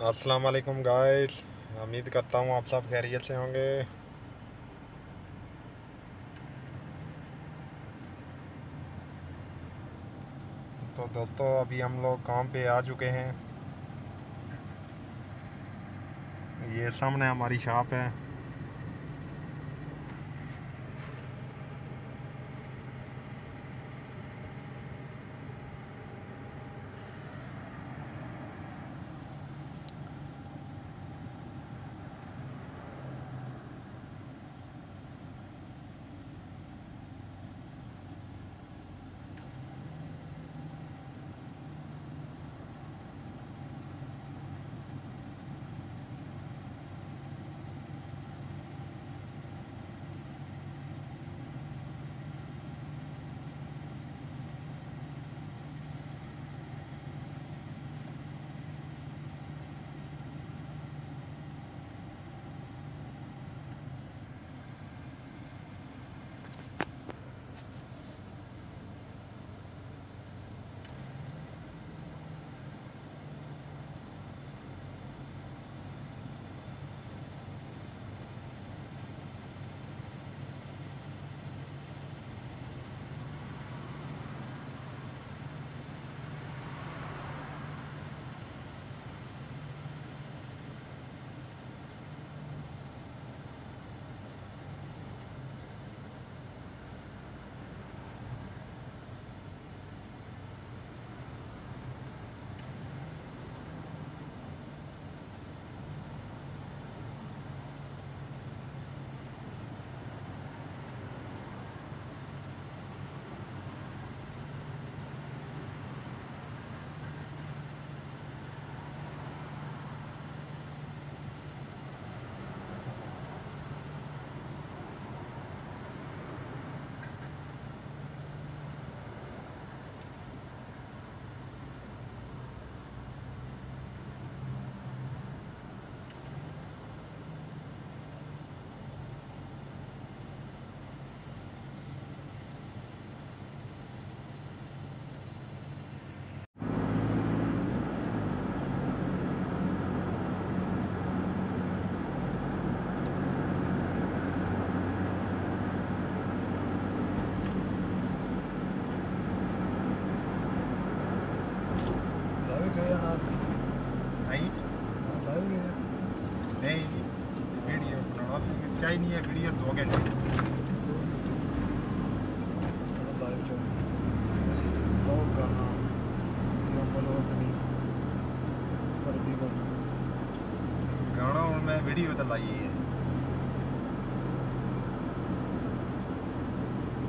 अस्सलाम वालेकुम गाइस, उम्मीद करता हूँ आप सब खैरियत से होंगे। तो दोस्तों, अभी हम लोग काम पे आ चुके हैं। ये सामने हमारी शॉप है।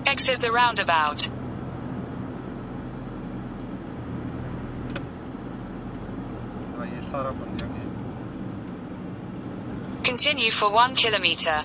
Exit the roundabout. Continue for one kilometer.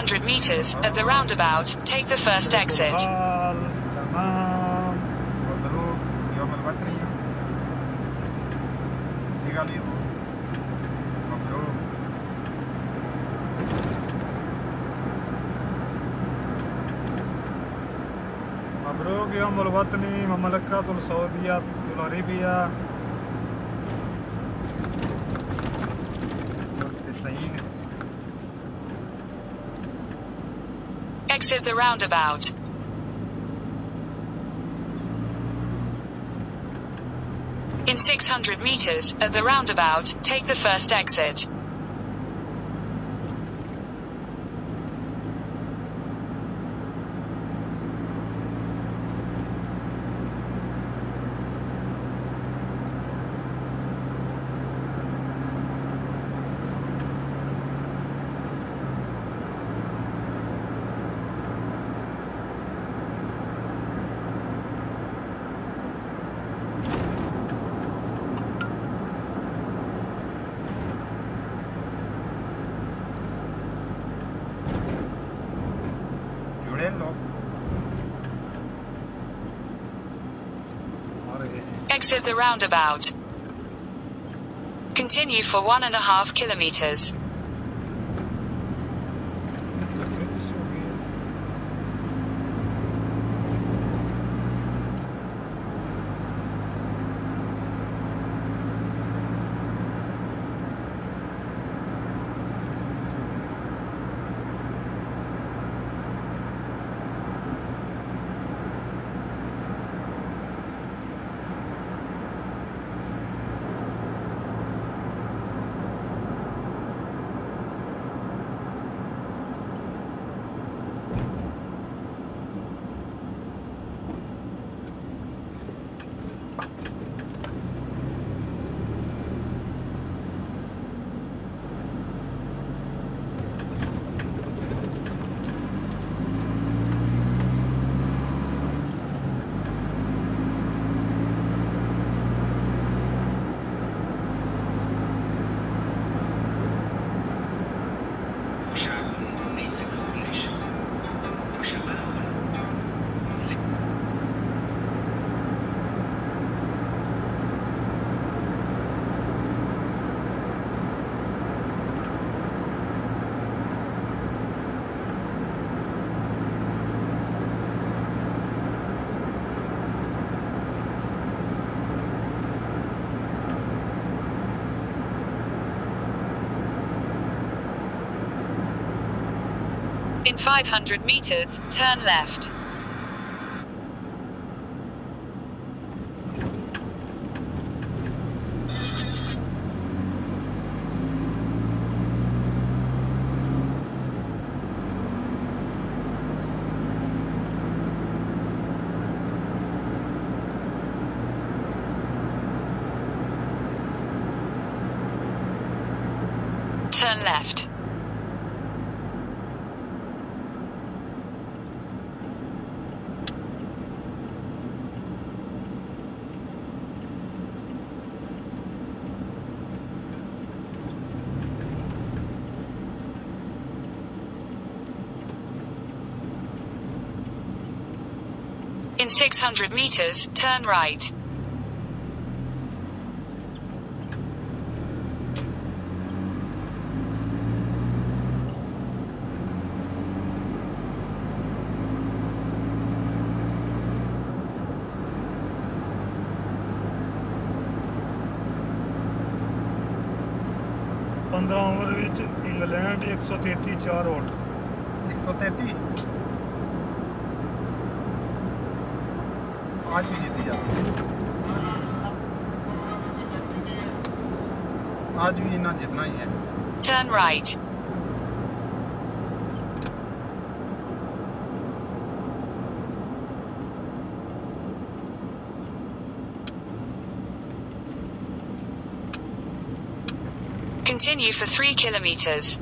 100 meters, at the roundabout, take the first exit. مبروك يوم الوطني مملكة السعودية العربية Exit the roundabout. In 600 meters, at the roundabout, take the first exit. The roundabout. Continue for one and a half kilometers. 500 meters, turn left. Turn left. In 600 meters, turn right. Under over England 133 4 out. आज भी इतना जितना ही है Turn right. Continue for 3 kilometers.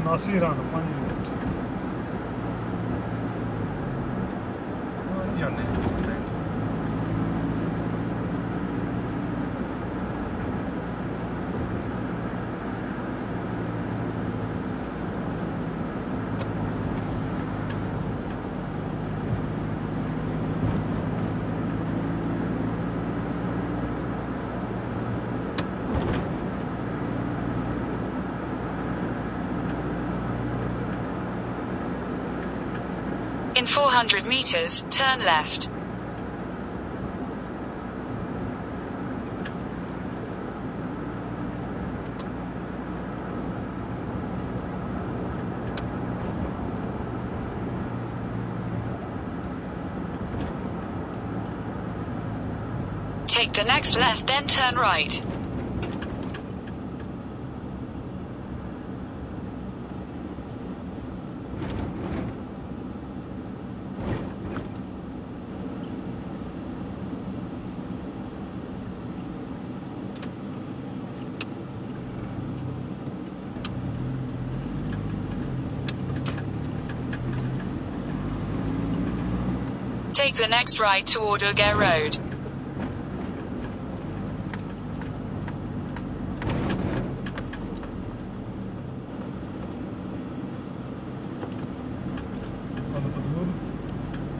Nasira Hanım. Hundred meters, turn left. Take the next left then turn right. Take the next right toward Oger Road.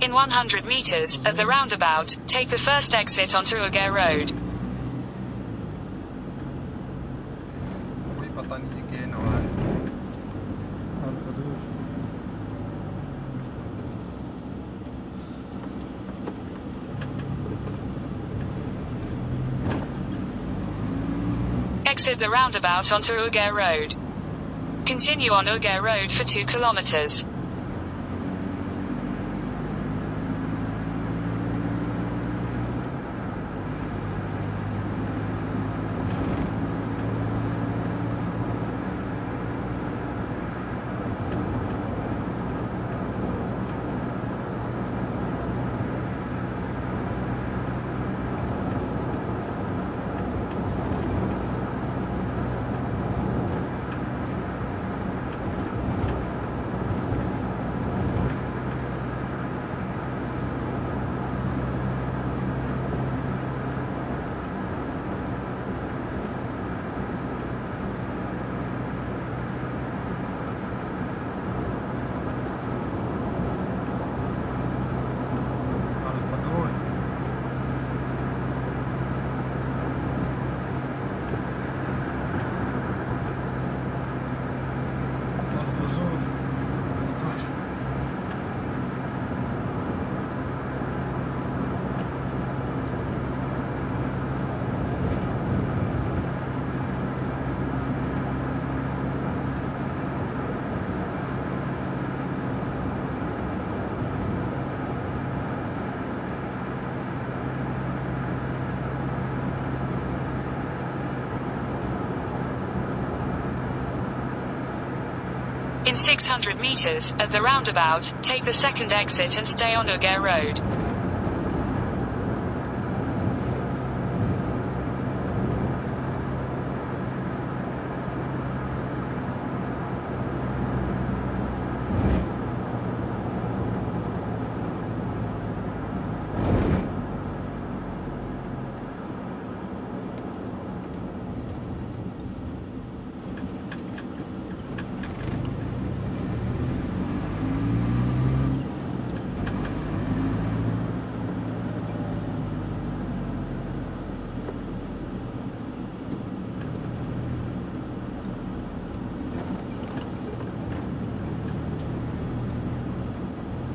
In 100 meters, at the roundabout, take the first exit onto Oger Road. The roundabout onto Uge Road. Continue on Uge Road for 2 kilometers. Meters, at the roundabout, take the second exit and stay on Uge Road.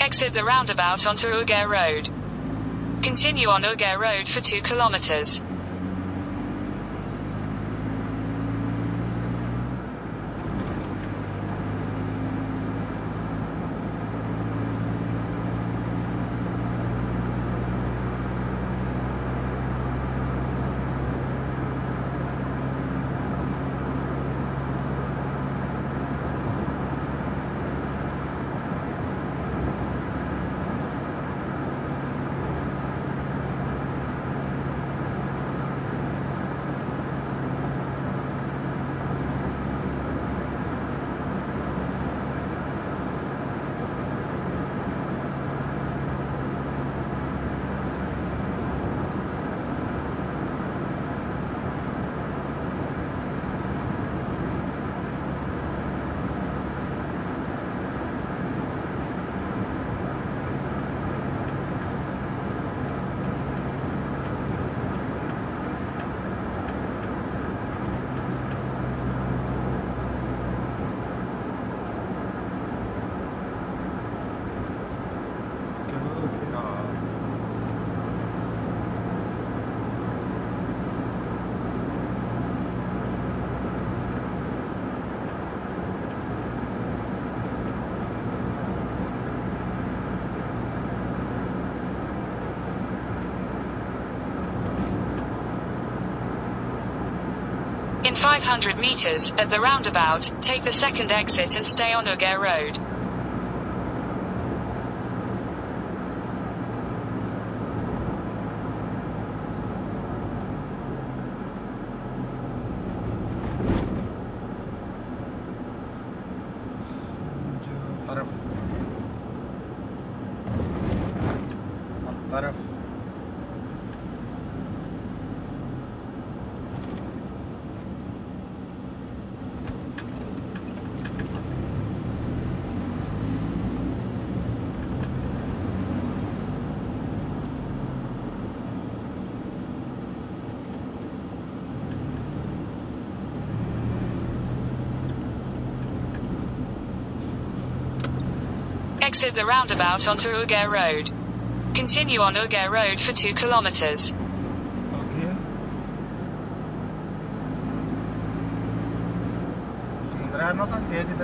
Exit the roundabout onto Uge Road. Continue on Uge Road for 2 kilometers. In 500 meters, at the roundabout, take the second exit and stay on Uge Road. Exit the roundabout onto Uge Road. Continue on Uge Road for 2 kilometers. Again. समुद्र है ना तो गए थे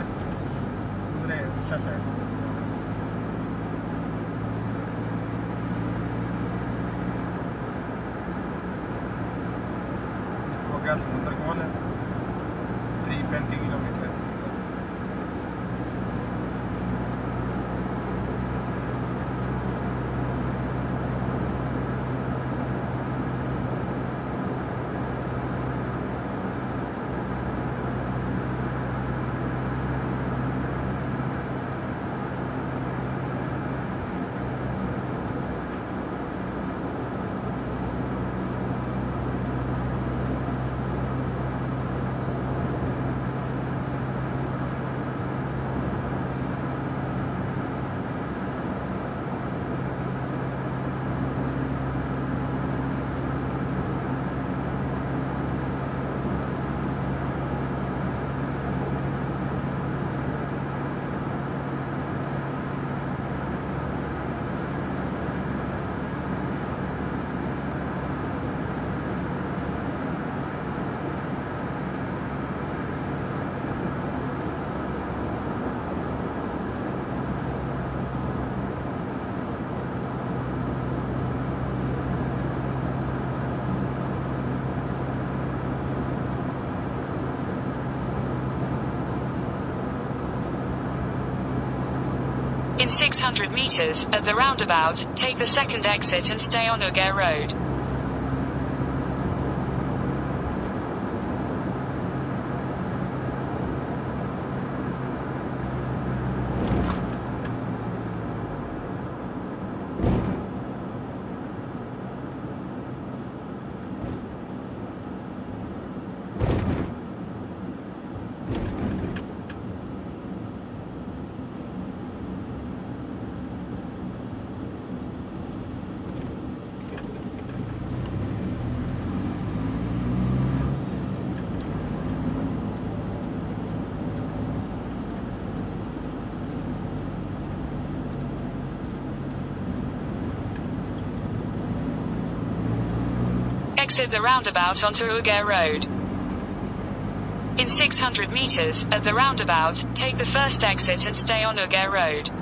600 meters, at the roundabout, take the second exit and stay on Uge Road. Exit the roundabout onto Uge Road. In 600 meters, at the roundabout, take the first exit and stay on Uge Road.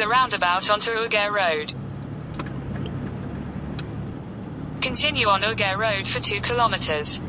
The roundabout onto Uge Road. Continue on Uge Road for 2 kilometers.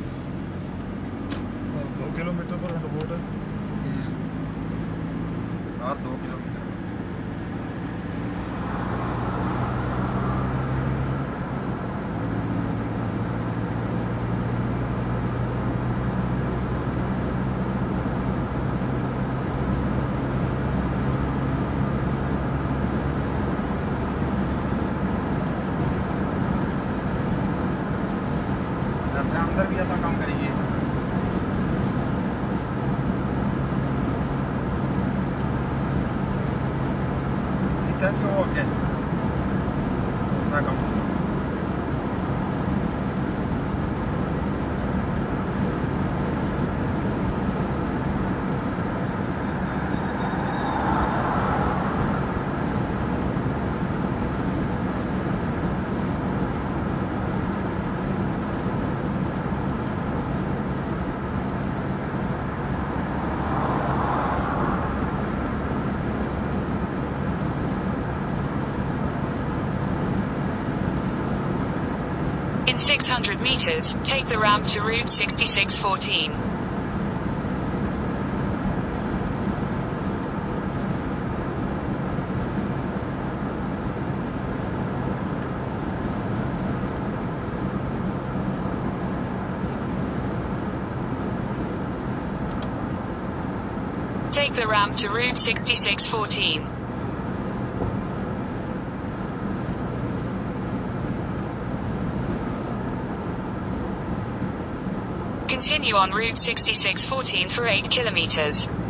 the ramp to Route 6614. Take the ramp to Route 6614. Continue on Route 6614 for 8 kilometers.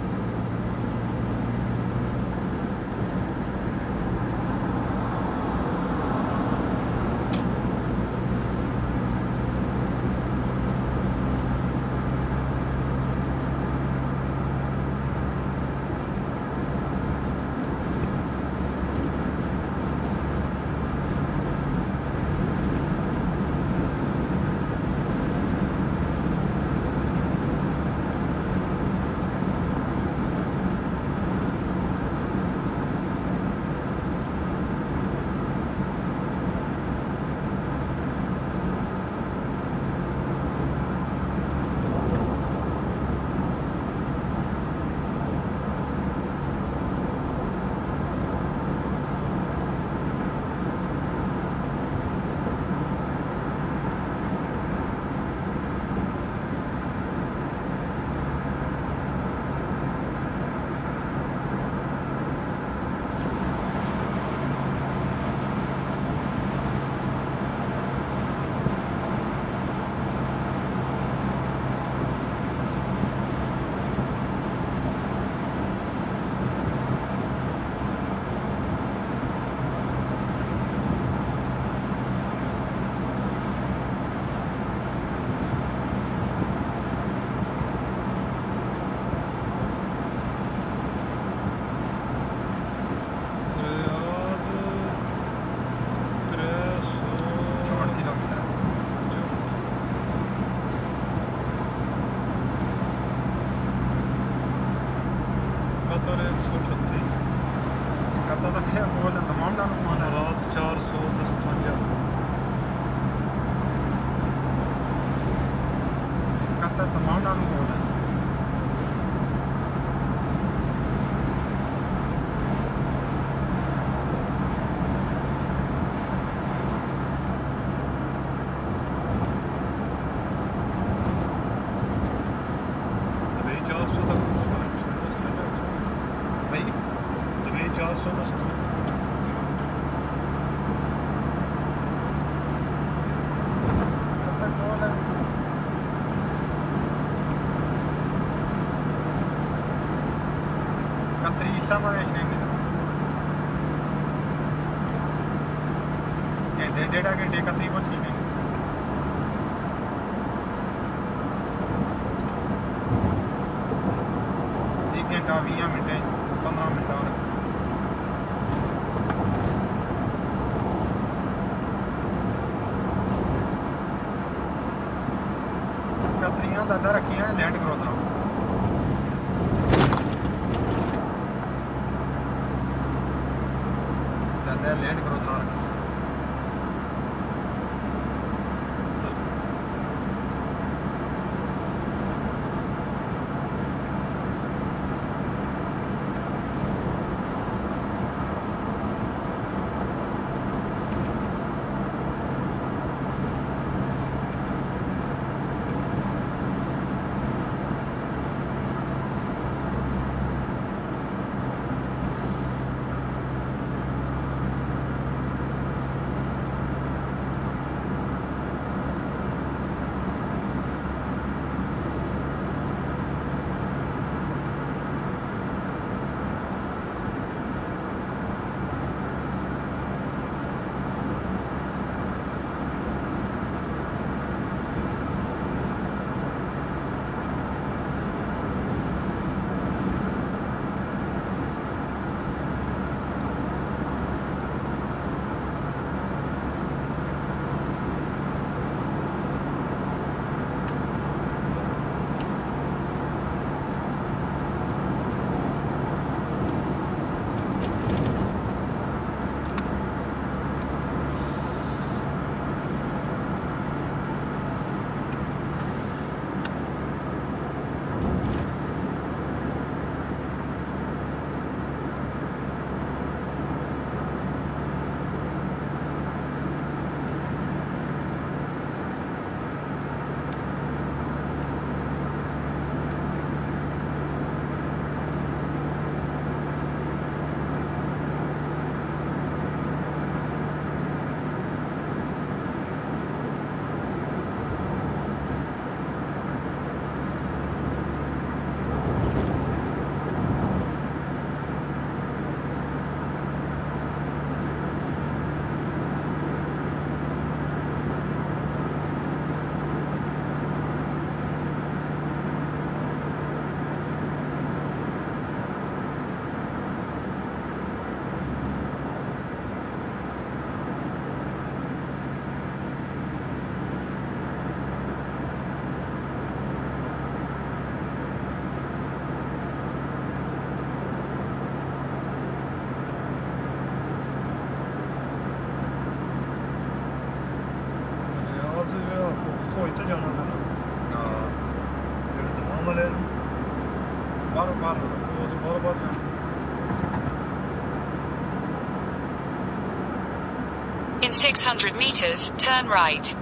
100 meters, turn right.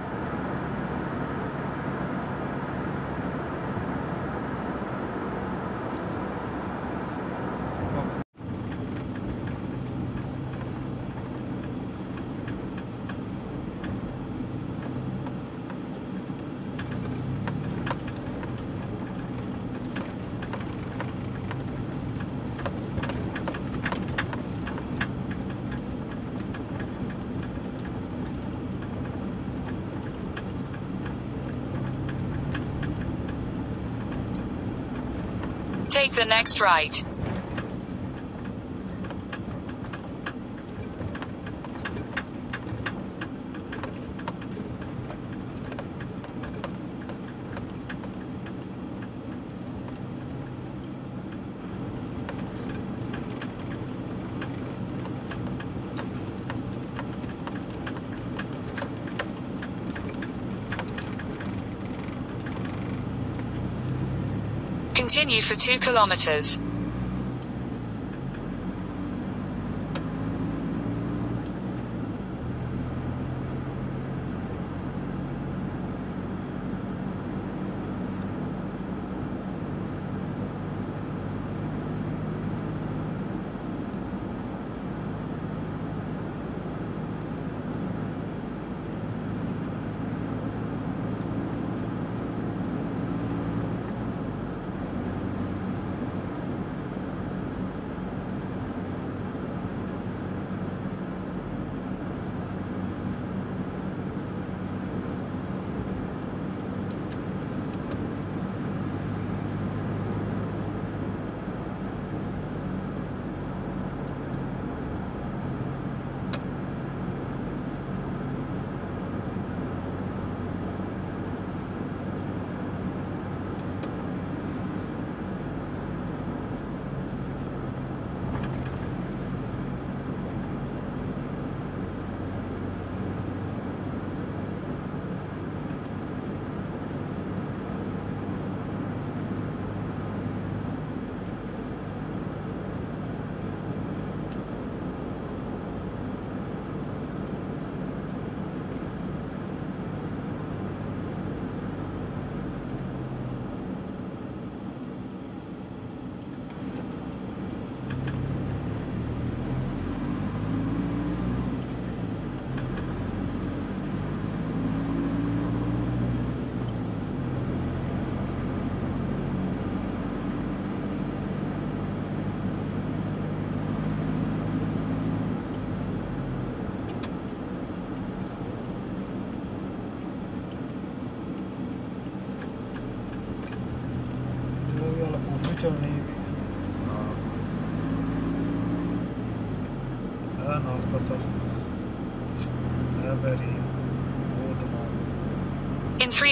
The next right. For 2 kilometers.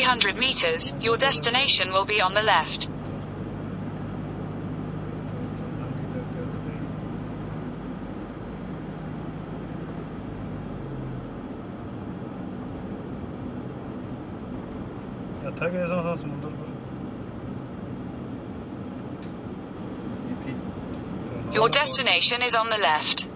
300 meters, your destination will be on the left. Yatak olsun dur dur. Your destination is on the left.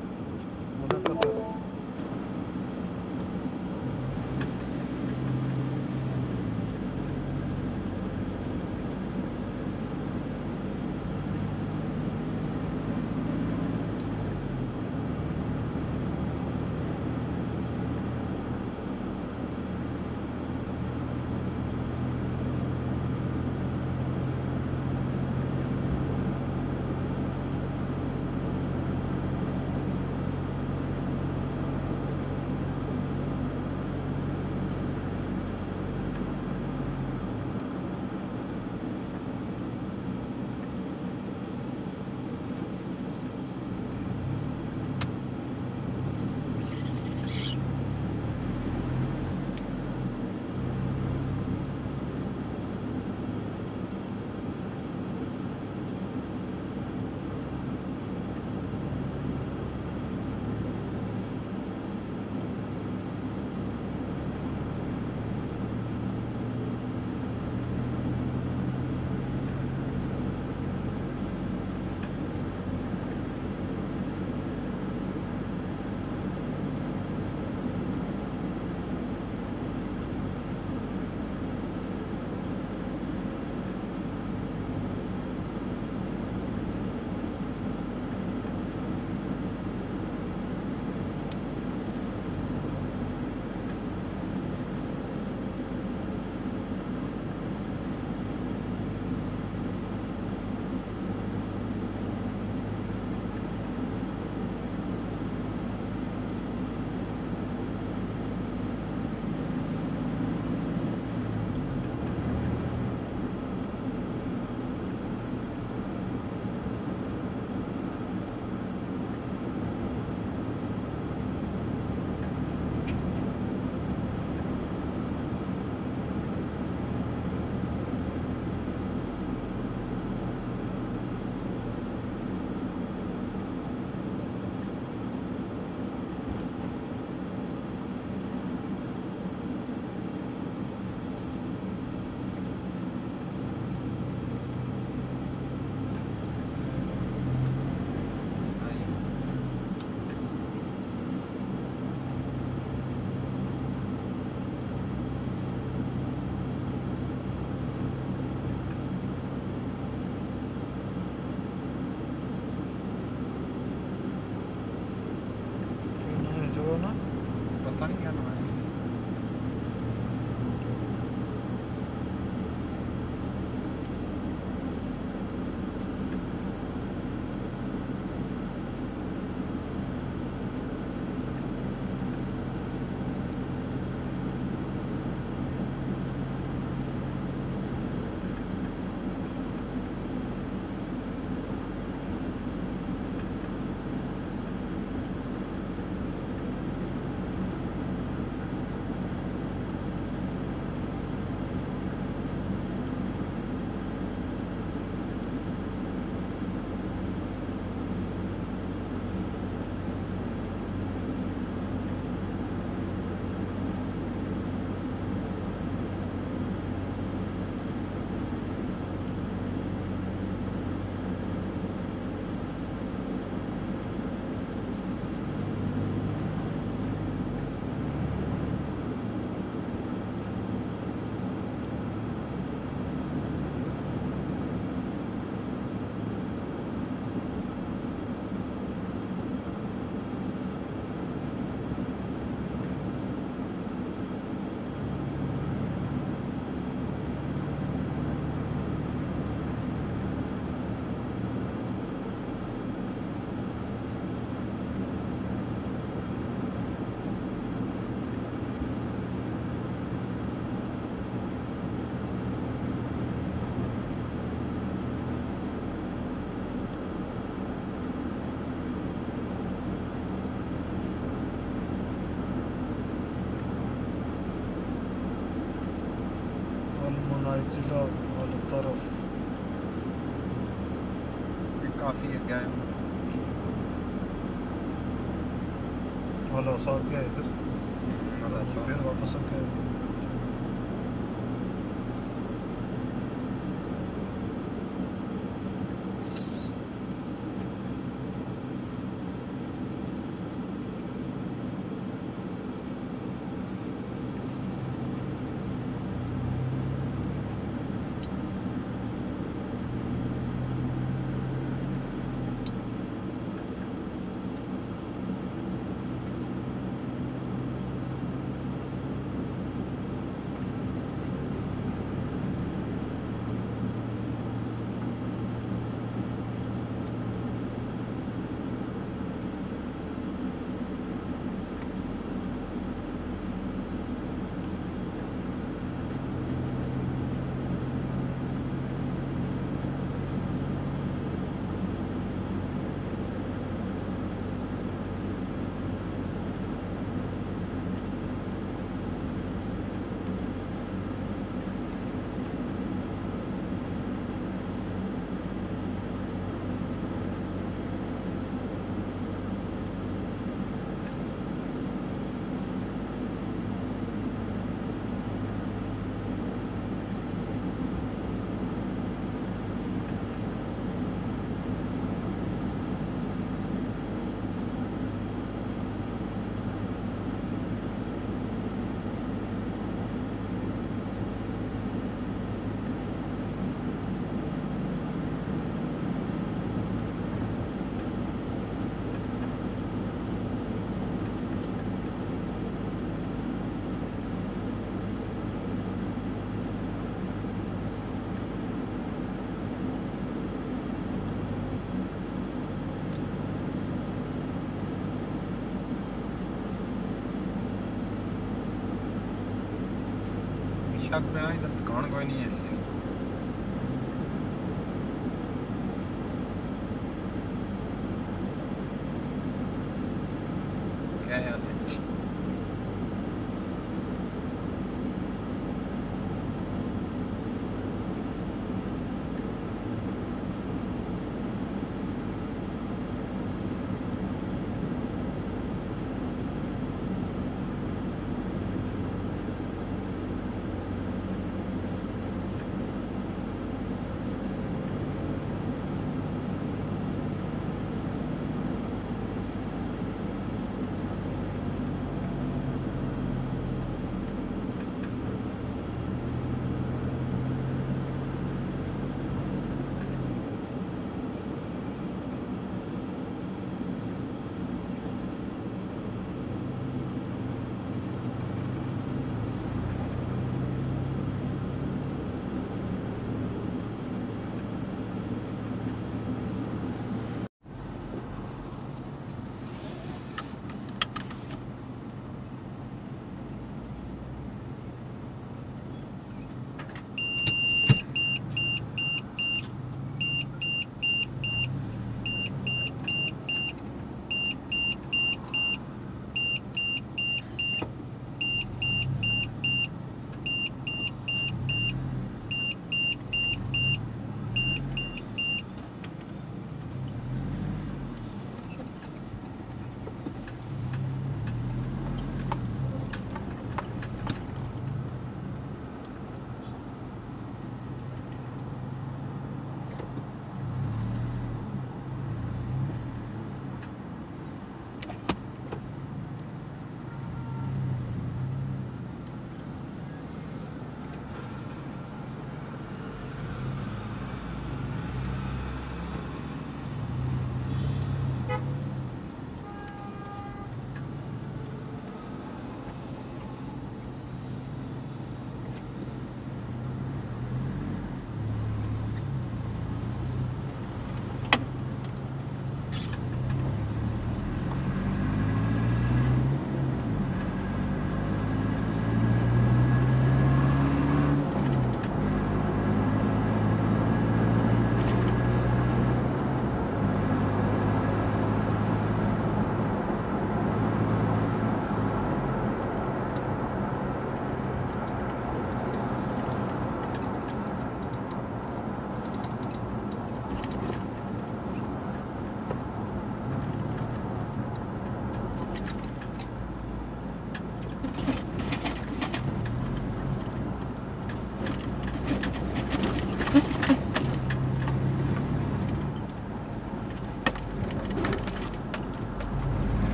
शक पैना इधर दुकान कोई नहीं है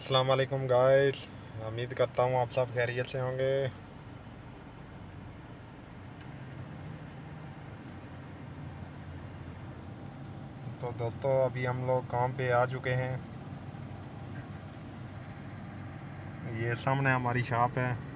अस्सलाम वालेकुम guys उम्मीद करता हूँ आप सब खैरियत से होंगे। तो दोस्तों, अभी हम लोग काम पे आ चुके हैं। ये सामने हमारी शॉप है।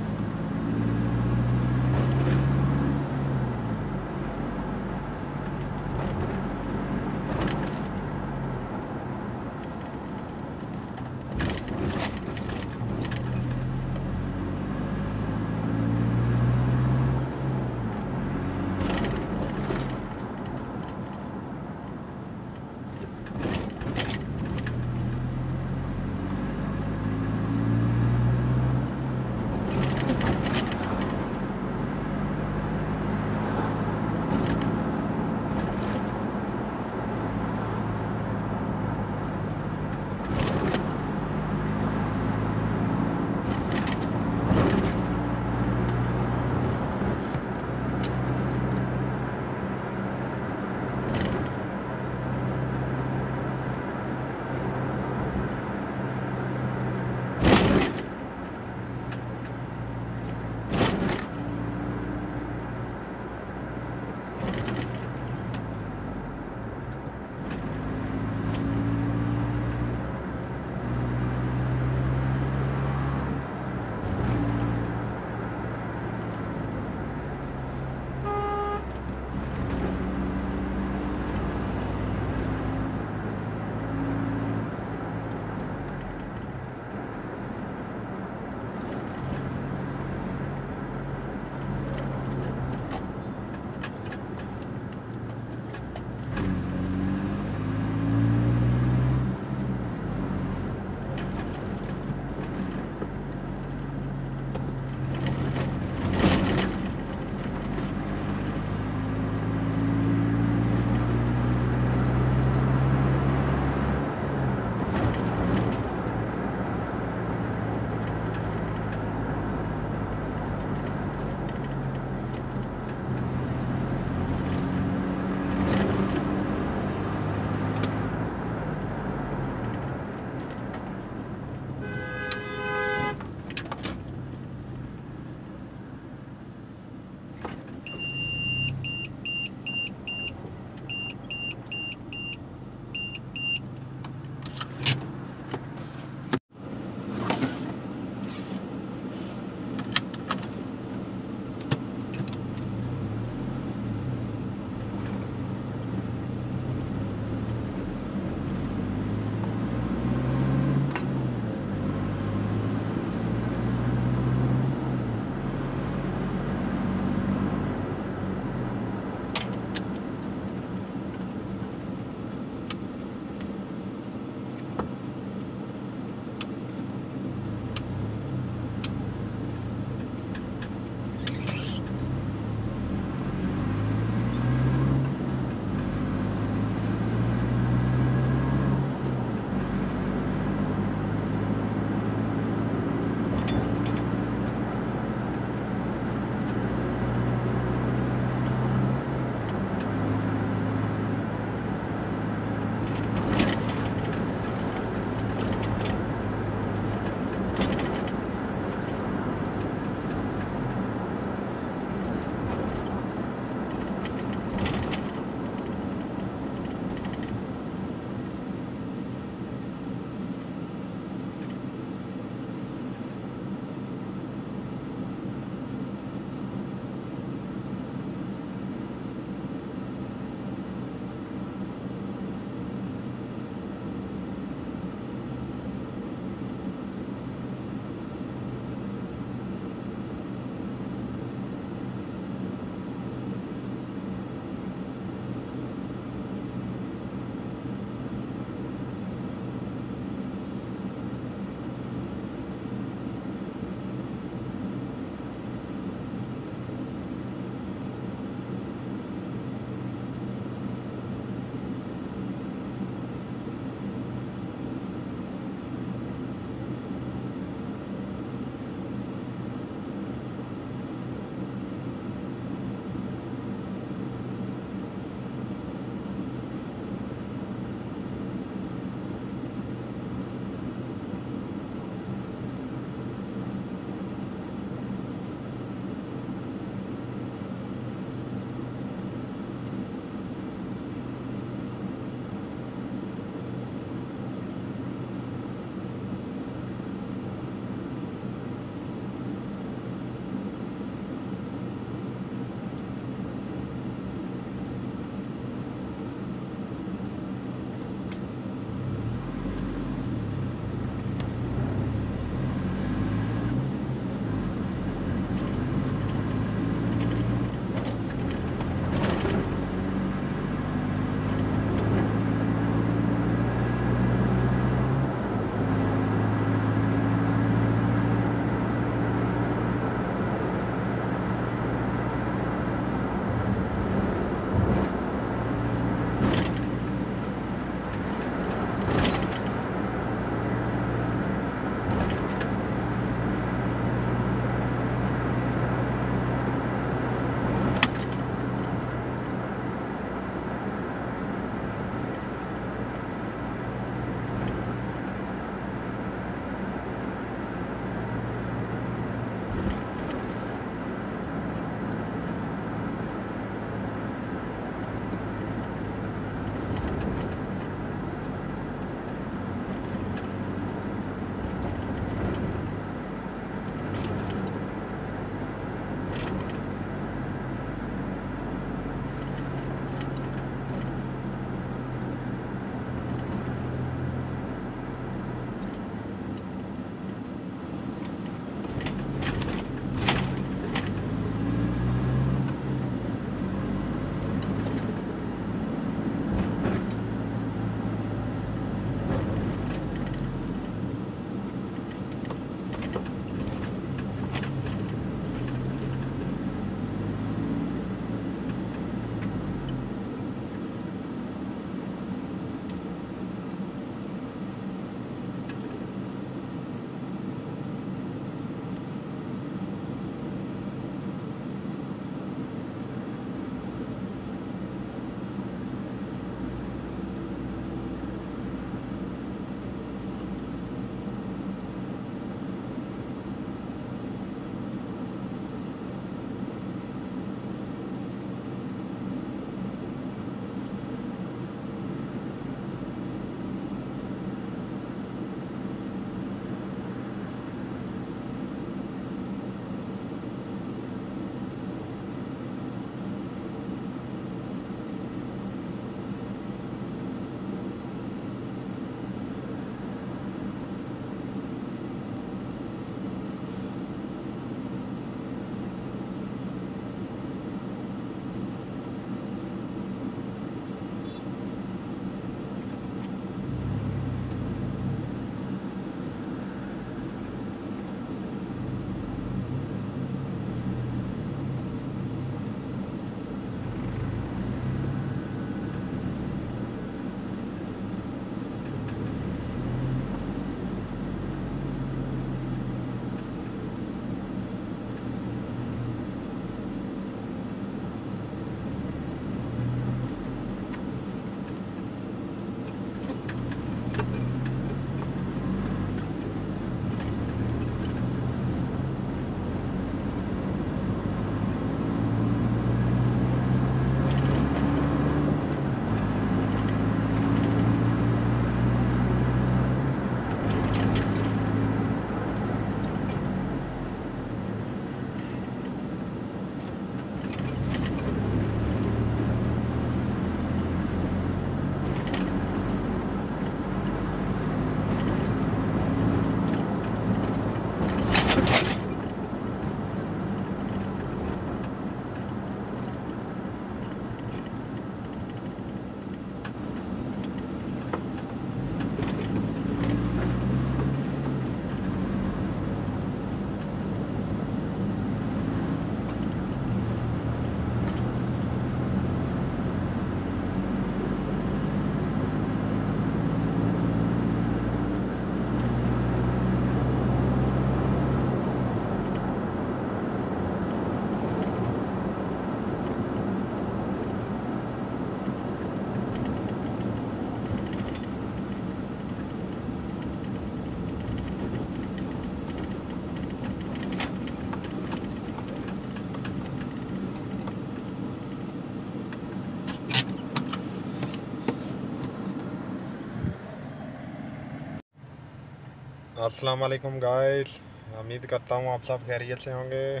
अस्सलाम वालेकुम गाइस उम्मीद करता हूँ आप सब खैरियत से होंगे।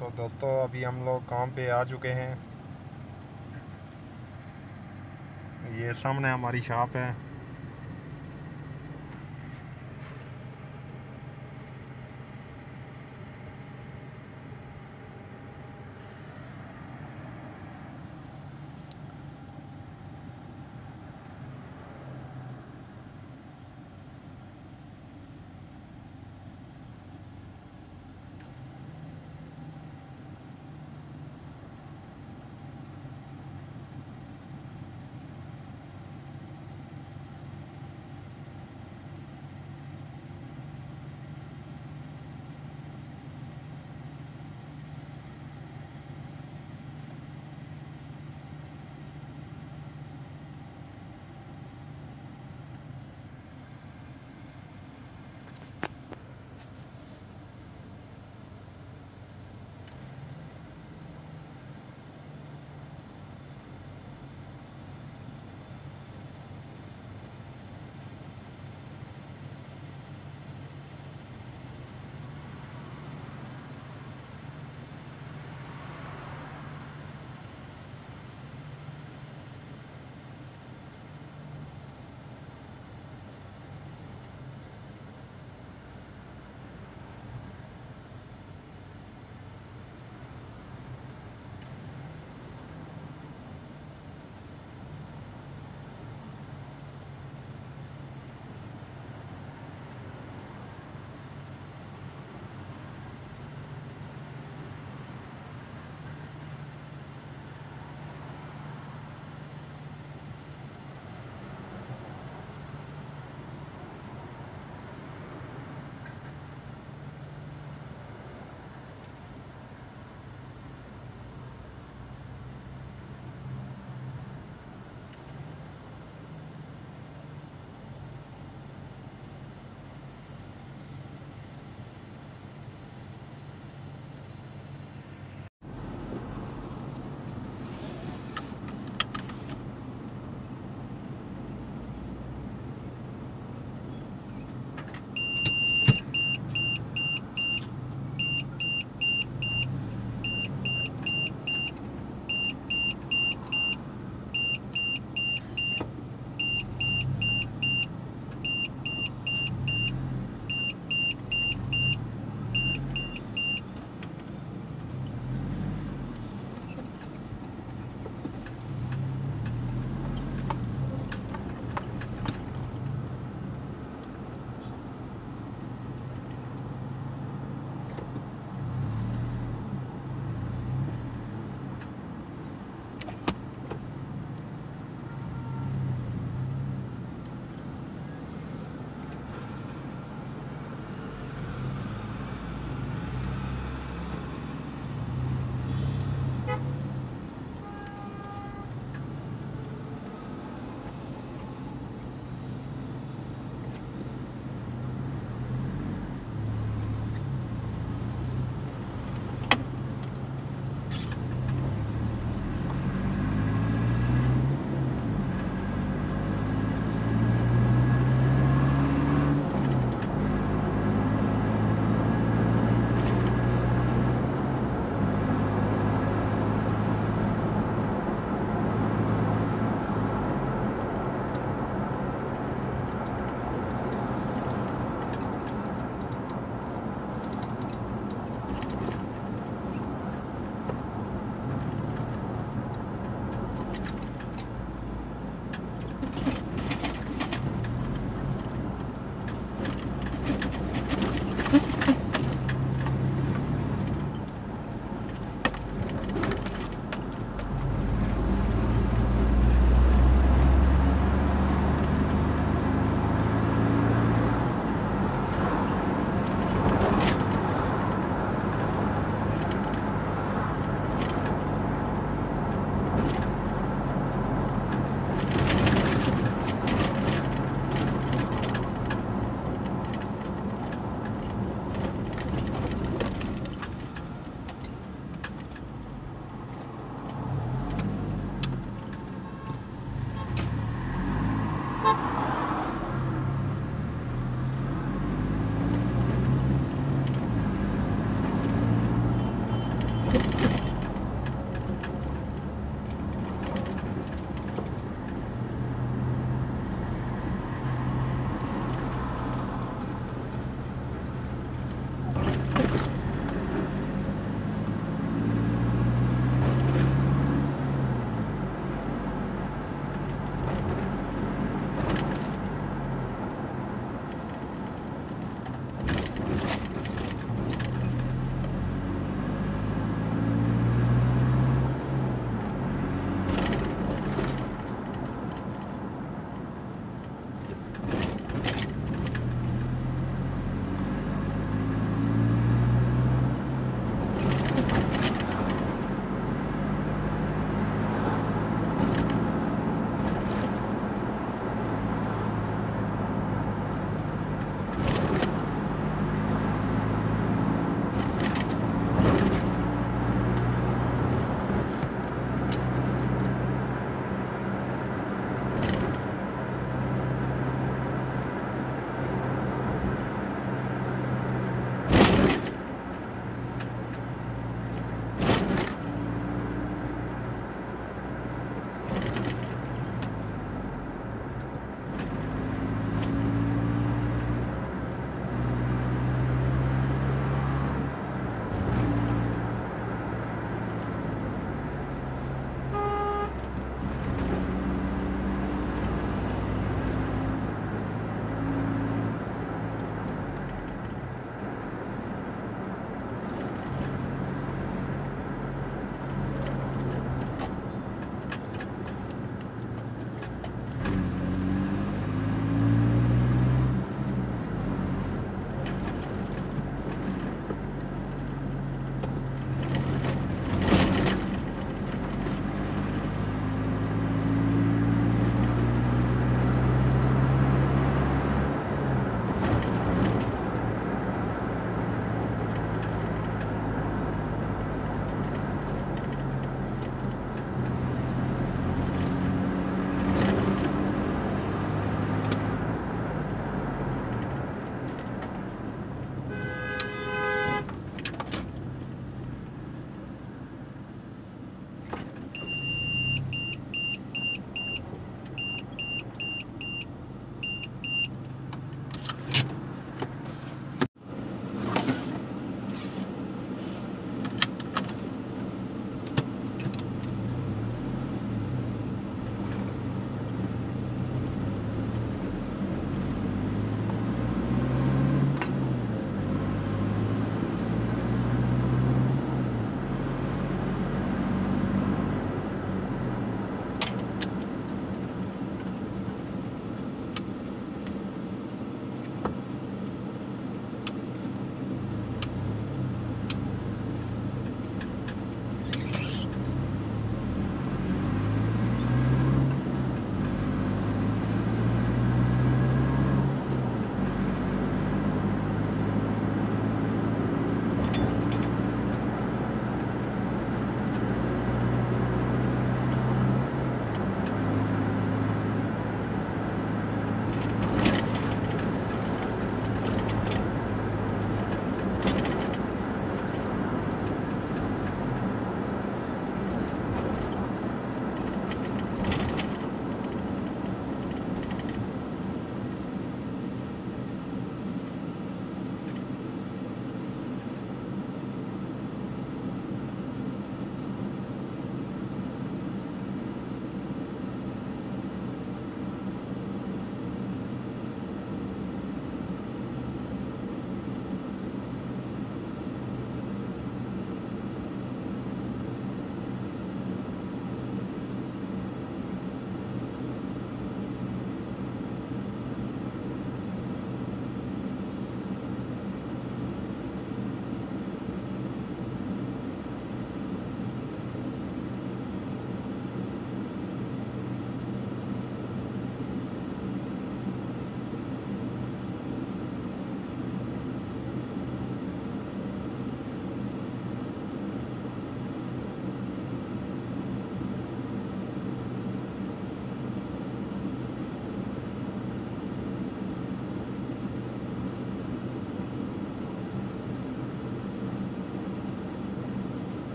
तो दोस्तों, अभी हम लोग काम पे आ चुके हैं। ये सामने हमारी शॉप है।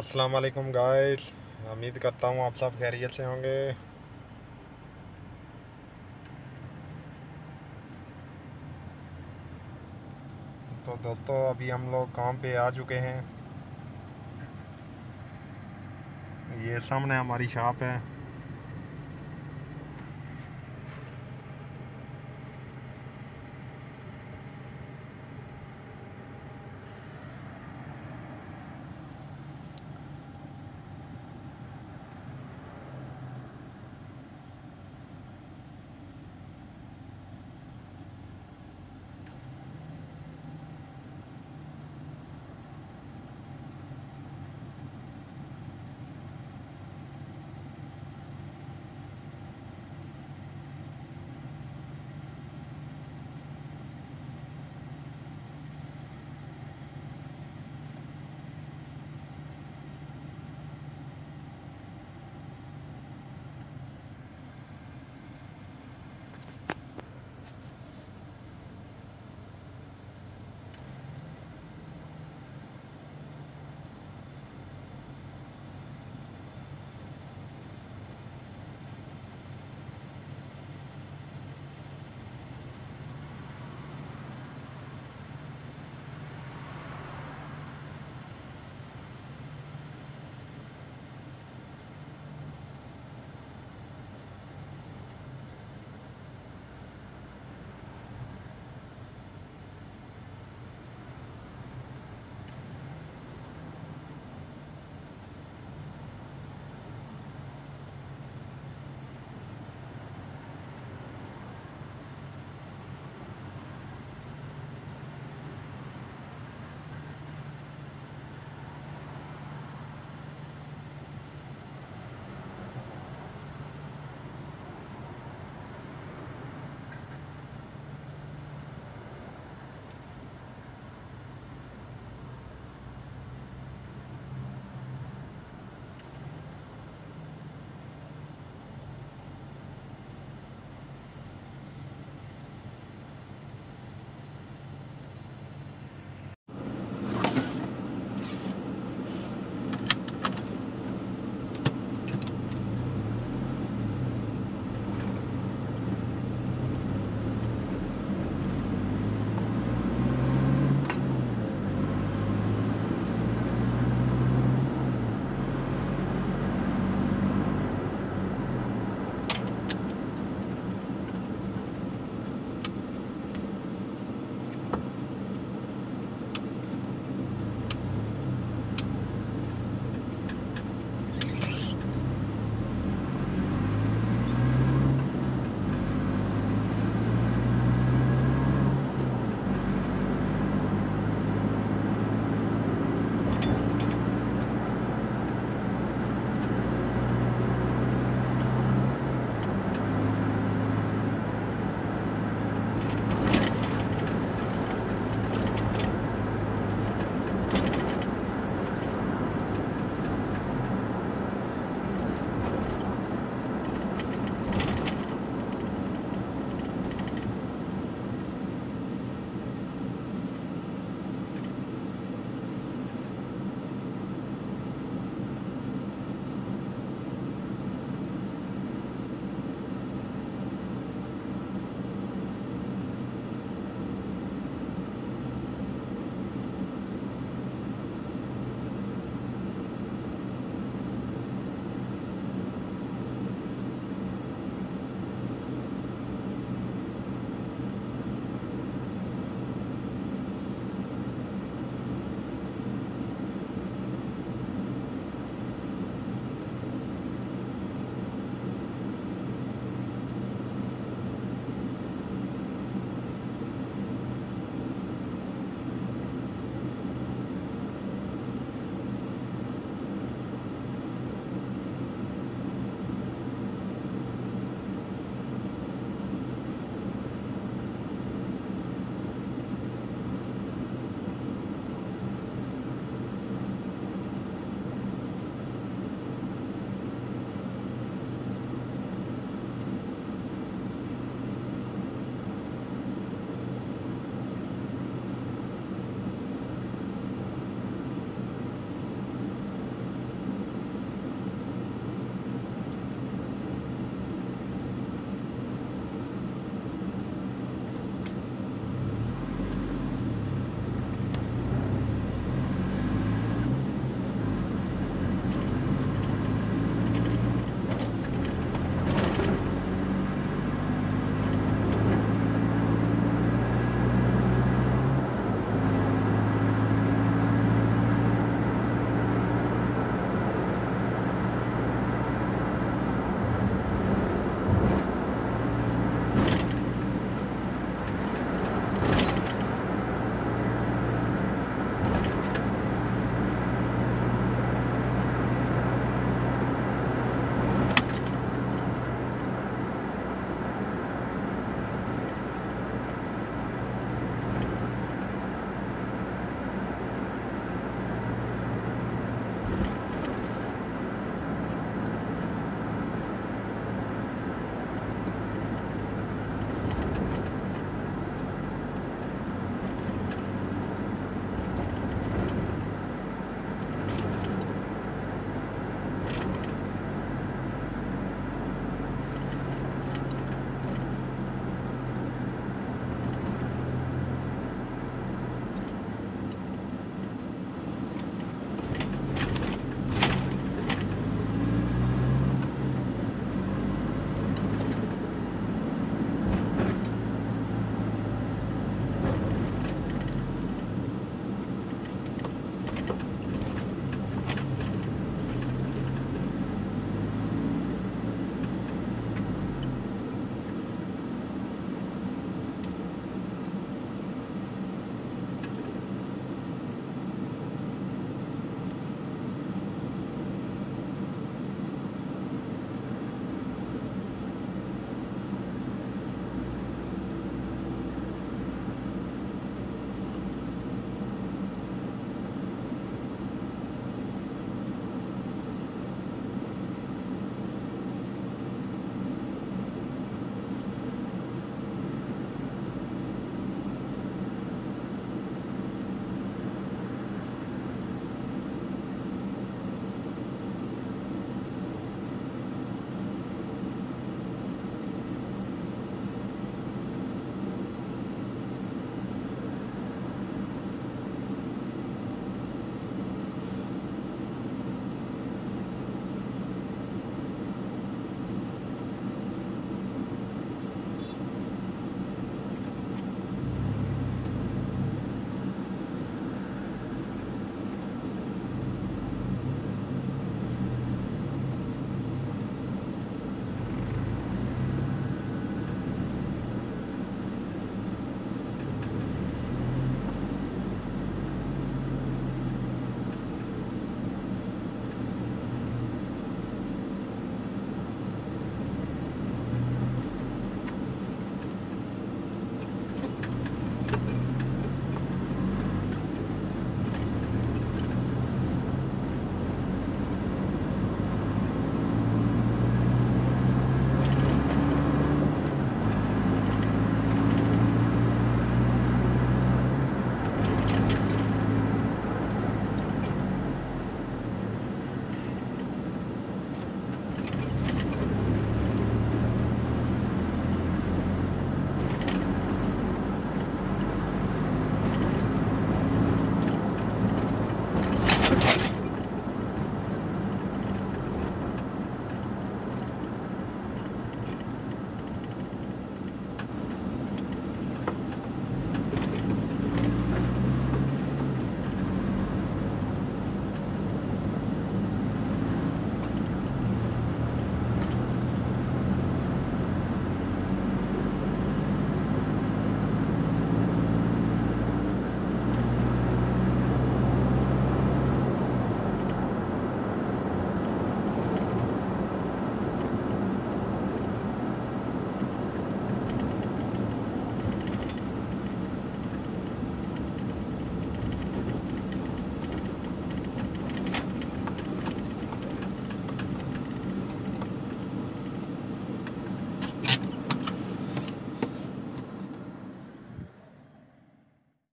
अस्सलाम वालेकुम गाइस उम्मीद करता हूँ आप सब खैरियत से होंगे। तो दोस्तों, अभी हम लोग काम पे आ चुके हैं। ये सामने हमारी शॉप है।